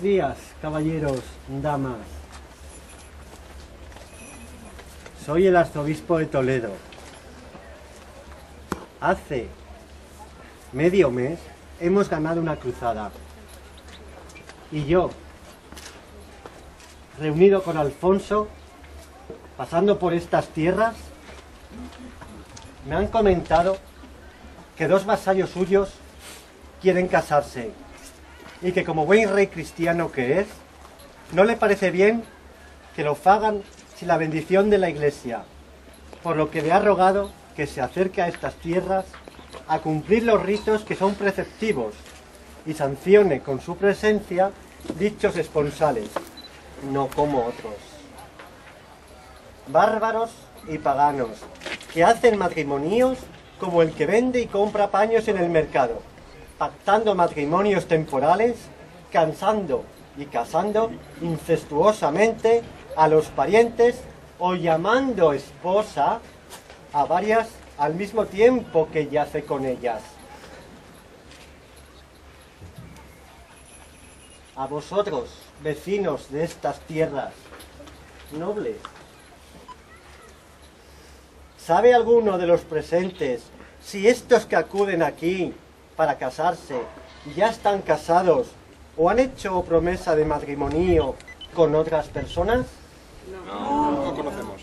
Buenos días, caballeros, damas. Soy el arzobispo de Toledo. Hace medio mes hemos ganado una cruzada. Y yo, reunido con Alfonso, pasando por estas tierras, me han comentado que dos vasallos suyos quieren casarse y que como buen rey cristiano que es, no le parece bien que lo hagan sin la bendición de la iglesia, por lo que le ha rogado que se acerque a estas tierras a cumplir los ritos que son preceptivos y sancione con su presencia dichos esponsales, no como otros. Bárbaros y paganos, que hacen matrimonios como el que vende y compra paños en el mercado, pactando matrimonios temporales, cansando y casando incestuosamente a los parientes o llamando esposa a varias al mismo tiempo que yace con ellas. A vosotros, vecinos de estas tierras, nobles, ¿sabe alguno de los presentes si estos que acuden aquí para casarse ya están casados o han hecho promesa de matrimonio con otras personas? No, no conocemos.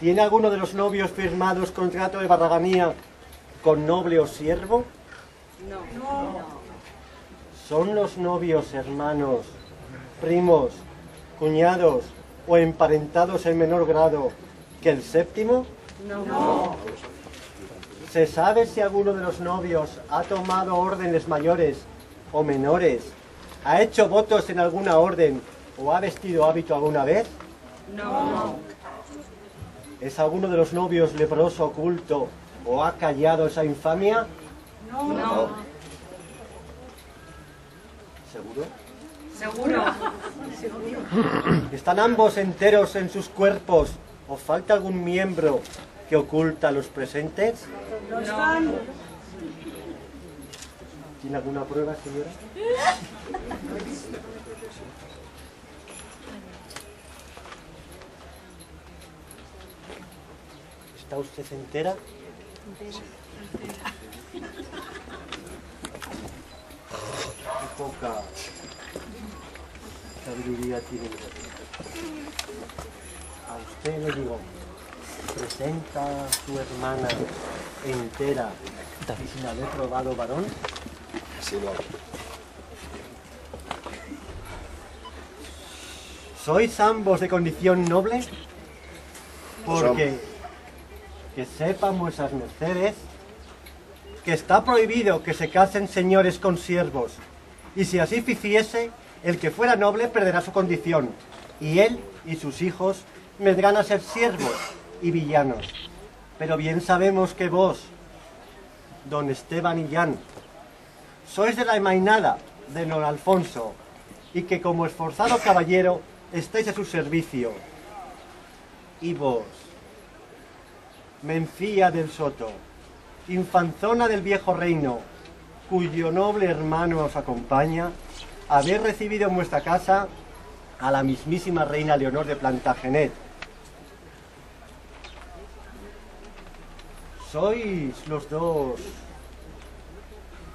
¿Tiene alguno de los novios firmados contrato de barraganía con noble o siervo? No. ¿Son los novios hermanos, primos, cuñados o emparentados en menor grado que el séptimo? No. ¿Se sabe si alguno de los novios ha tomado órdenes mayores o menores? ¿Ha hecho votos en alguna orden o ha vestido hábito alguna vez? No. ¿Es alguno de los novios leproso oculto o ha callado esa infamia? No. ¿Seguro? Seguro. ¿Están ambos enteros en sus cuerpos o falta algún miembro que oculta a los presentes? No. ¿Tiene alguna prueba, señora? ¿Está usted entera? Qué poca sabiduría tiene. A usted le digo, presenta a su hermana entera y sin haber probado varón. Sí, lo hago. ¿Sois ambos de condición noble? Porque que sepan vuestras mercedes que está prohibido que se casen señores con siervos, y si así ficiese, el que fuera noble perderá su condición, y él y sus hijos vendrán a ser siervos y villanos. Pero bien sabemos que vos, don Esteban y Jan, sois de la emainada de don Alfonso, y que como esforzado caballero estáis a su servicio. Y vos, Mencía del Soto, infanzona del viejo reino, cuyo noble hermano os acompaña, habéis recibido en vuestra casa a la mismísima reina Leonor de Plantagenet. ¿Sois los dos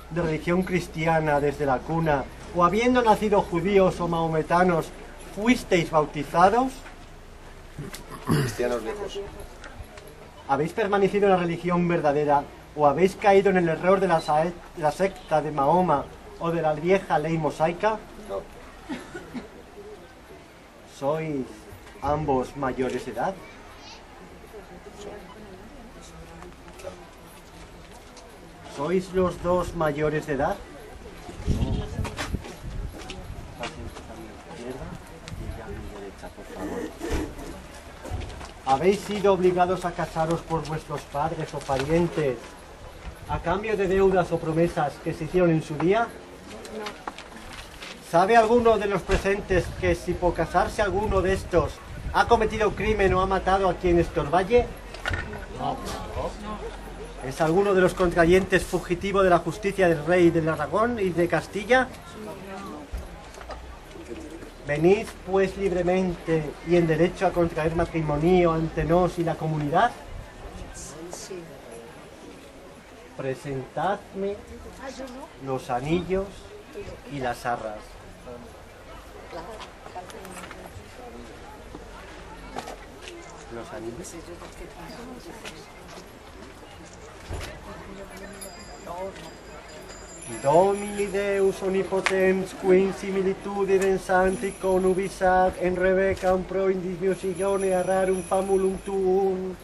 de religión cristiana desde la cuna, o habiendo nacido judíos o maometanos, fuisteis bautizados? Cristianos viejos. ¿Habéis permanecido en la religión verdadera o habéis caído en el error de la, la secta de Mahoma o de la vieja ley mosaica? No. ¿Sois ambos mayores de edad? ¿Sois los dos mayores de edad? ¿Habéis sido obligados a casaros por vuestros padres o parientes a cambio de deudas o promesas que se hicieron en su día? ¿Sabe alguno de los presentes que si por casarse alguno de estos ha cometido crimen o ha matado a quien estorballe? No. ¿Es alguno de los contrayentes fugitivo de la justicia del rey de Aragón y de Castilla? ¿Venís pues libremente y en derecho a contraer matrimonio ante nos y la comunidad? Presentadme los anillos y las arras. Los anillos. Domini Deus omnipotens, qui in similitude santi conubis ad en Rebecca pro indismiusione arrarum famulum tuum.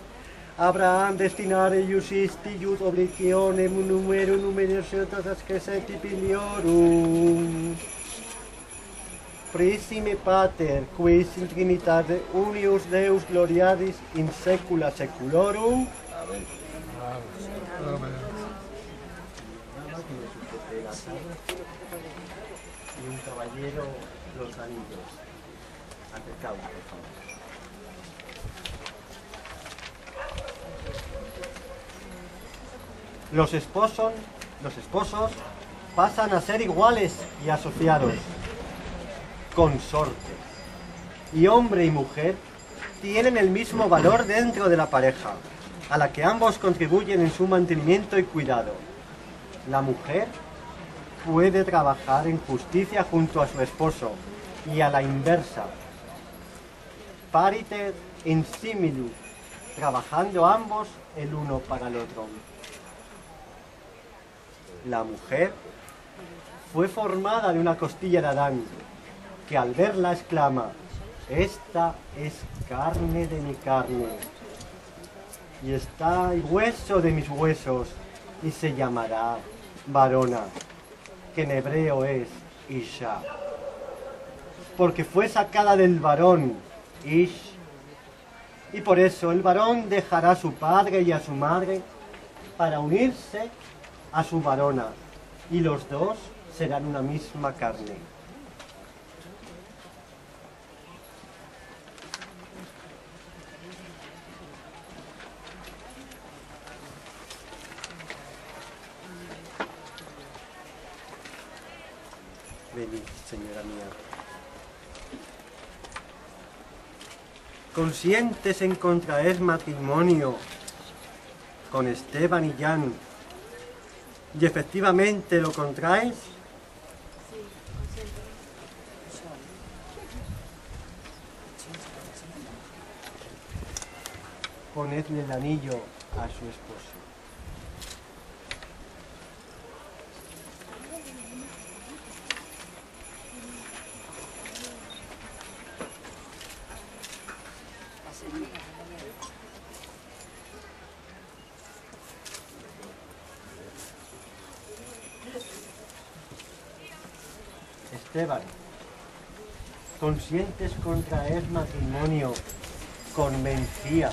Abraham destinare iusisti ius oblitione numero numerositatis asceseti piliorum. Prisime Pater, quis in Trinitate unius Deus gloriadis in saecula saeculorum. Amen. Amén. Y un caballero los anillos. Acercaos, por favor. Los esposos, los esposos pasan a ser iguales y asociados, consortes. Y hombre y mujer tienen el mismo valor dentro de la pareja, a la que ambos contribuyen en su mantenimiento y cuidado. La mujer puede trabajar en justicia junto a su esposo y a la inversa. Pariter in similus, trabajando ambos el uno para el otro. La mujer fue formada de una costilla de Adán, que al verla exclama, esta es carne de mi carne, y está y hueso de mis huesos, y se llamará varona, que en hebreo es Isha, porque fue sacada del varón, Ish, y por eso el varón dejará a su padre y a su madre para unirse a su varona, y los dos serán una misma carne. Venid, señora mía. Conscientes en contraer matrimonio con Esteban y Jan, y efectivamente lo contraes, ponedle el anillo a su esposo. Esteban, conscientes contraer matrimonio con Mencía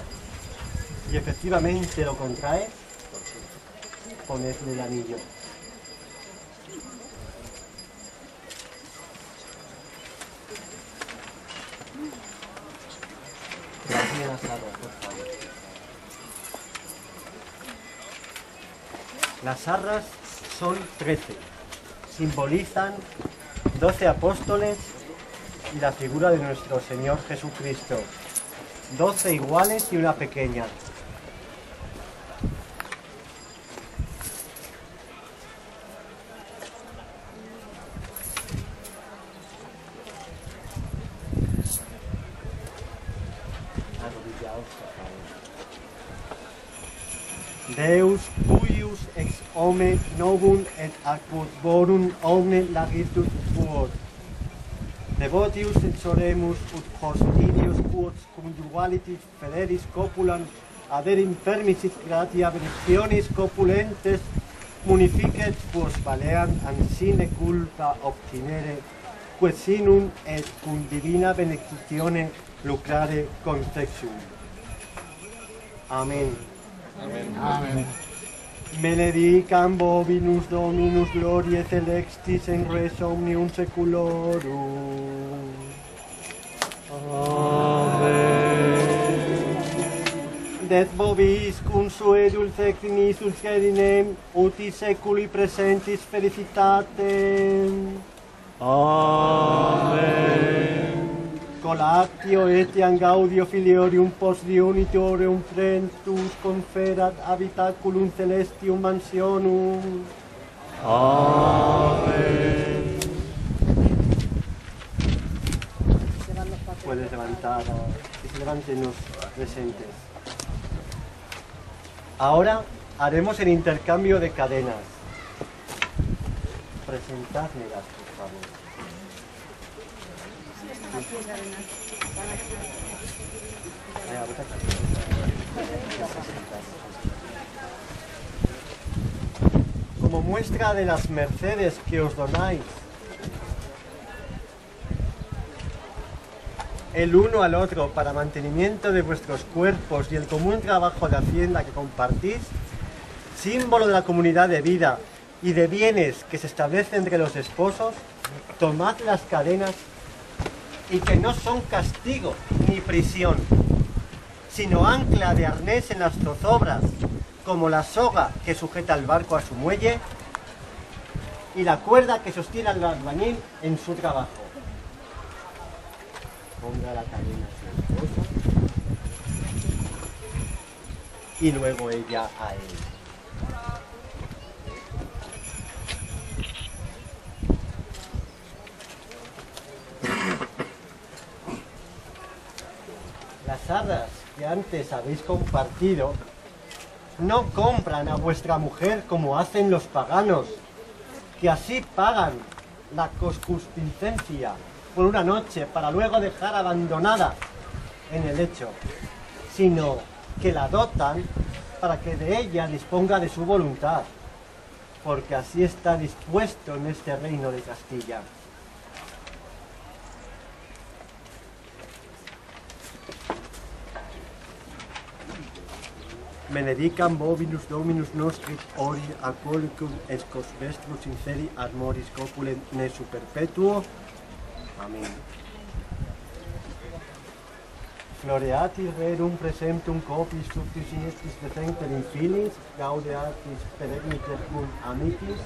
y efectivamente lo contrae, ponedle el anillo. Por favor. Las arras son trece, simbolizan doce apóstoles y la figura de nuestro Señor Jesucristo. Doce iguales y una pequeña. Deus cuius ex home novum et apud vorum omne lagitus Devotius sensoremus ut hostidius quod conjugality federis copulam aderim sit gratia benedictionis copulentes munificet quos valean ansine culpa obtinere quae sinum et cum divina benedictione lucrare contexum. Amen. Amen. Amen. Amen. Benedicam bovinus dominus glorie celestis en res omnium seculorum. Amen. Des bovis cum sue dulce ignisus gerinem, uti seculi presentis felicitatem. Amen. Colatio etiam gaudio filiorium post diunitorium frentus conferat habitaculum celestium mansionum. Amén. Puedes levantar, que se levanten los presentes. Ahora haremos el intercambio de cadenas. Presentádmelas, por favor. Como muestra de las mercedes que os donáis, el uno al otro para mantenimiento de vuestros cuerpos y el común trabajo de hacienda que compartís, símbolo de la comunidad de vida y de bienes que se establece entre los esposos, tomad las cadenas y que no son castigo ni prisión, sino ancla de arnés en las zozobras, como la soga que sujeta el barco a su muelle y la cuerda que sostiene al albañil en su trabajo. Ponga la cadena a su esposo y luego ella a él. Las arras que antes habéis compartido no compran a vuestra mujer como hacen los paganos, que así pagan la concupiscencia por una noche para luego dejar abandonada en el lecho, sino que la dotan para que de ella disponga de su voluntad, porque así está dispuesto en este reino de Castilla. Benedicam bovinus Dominus nostri, ori ad et cos vestrum sinceri armoris copulent nesu Amen. Amin. Floreatis rerum presentum copis subtis iestis decenter in filis, gaudeatis peregniter cum amicis.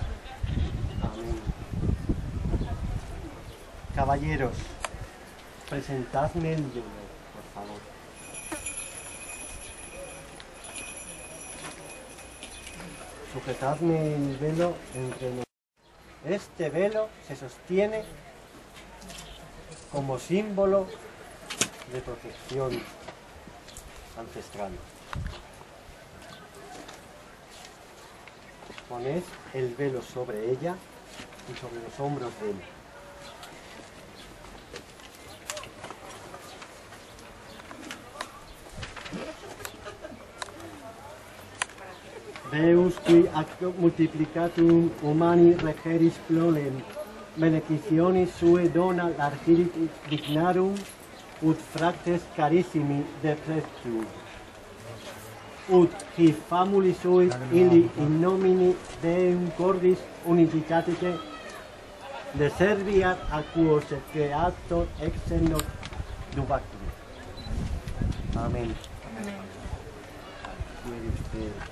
Amin. Caballeros, presentadme el Sujetadme el velo entre nosotros. Este velo se sostiene como símbolo de protección ancestral. Poned el velo sobre ella y sobre los hombros de él. Deus qui ac multiplicatum humani regeris plolem, beneficionis sue dona largirit dignarum, ut fractes carissimi deprestium. Ut qui famuli sui illi in nomini Deum cordis unificatite de serviat a quos et creator ex noc dubactum. Amen. Amen. Amen.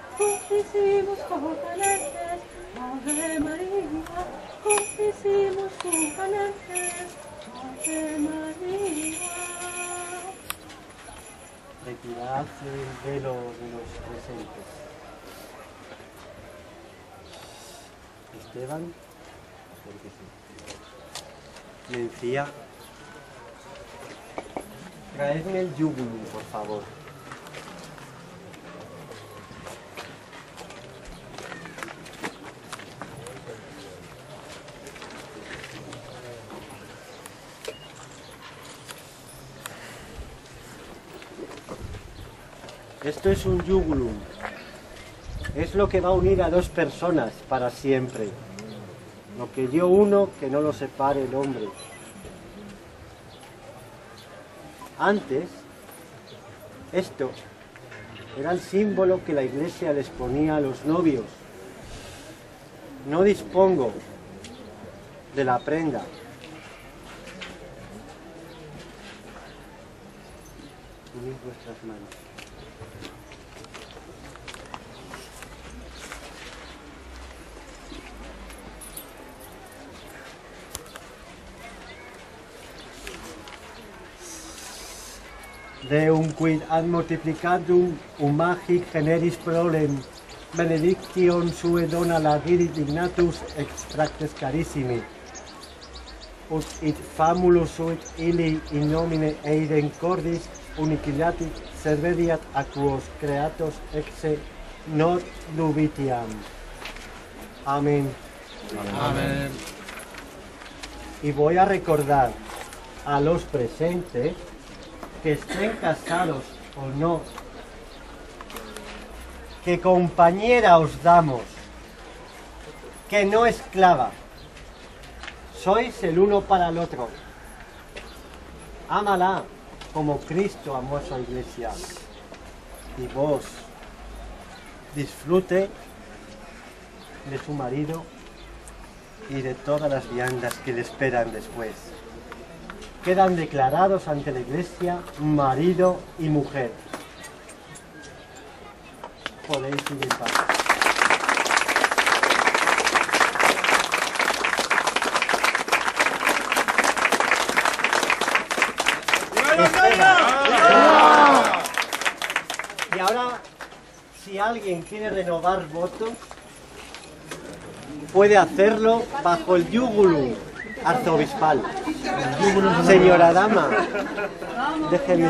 fui angelus, Ave servitur, Gloria face coelixit, Ave María, María. Retirad el velo de los presentes. Esteban. Mencía. Traedme el yugulum, por favor. Esto es un yugulum. Es lo que va a unir a dos personas para siempre. Lo que dio uno, que no lo separe el hombre. Antes, esto era el símbolo que la iglesia les ponía a los novios. No dispongo de la prenda. Unid vuestras manos. Deum quid ad multiplicandum humagi generis prolem benediction sue dona lagidit dignatus extractes carissimi ut it famulus sunt illi in nomine eidem cordis uniquilatit servediat a quos creatos exe not dubitiam. Amén. Amén. Y voy a recordar a los presentes que estén casados o no, que compañera os damos, que no esclava. Sois el uno para el otro. Ámala como Cristo amó a su iglesia. Y vos disfrute de su marido y de todas las viandas que le esperan después. Quedan declarados ante la iglesia marido y mujer. Podéis ir en paz. Y ahora, si alguien quiere renovar votos, puede hacerlo bajo el yugulum arzobispal. Señora dama, déjeme.